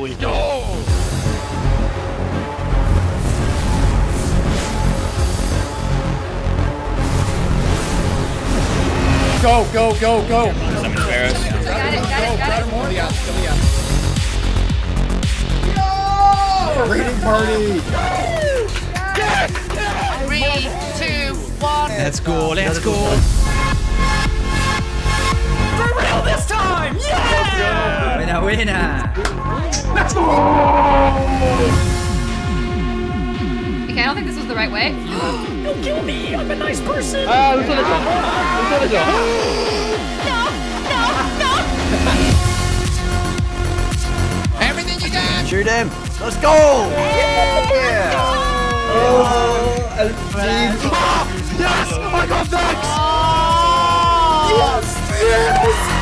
probably. No! Go, go, go, go! I'm embarrassed. Got it, got it, got it. Go, go, go. No! Party! Three, two, one. Let's go, let's go. For real this time! Yeah! Winner, winner! Don't think this was the right way. Don't kill me! I'm a nice person! Ah, let's let it go. Let's let it go. Everything you got. Shoot him. Let's go. Oh, Alfred. Yes, I got Vex. Yes, yes.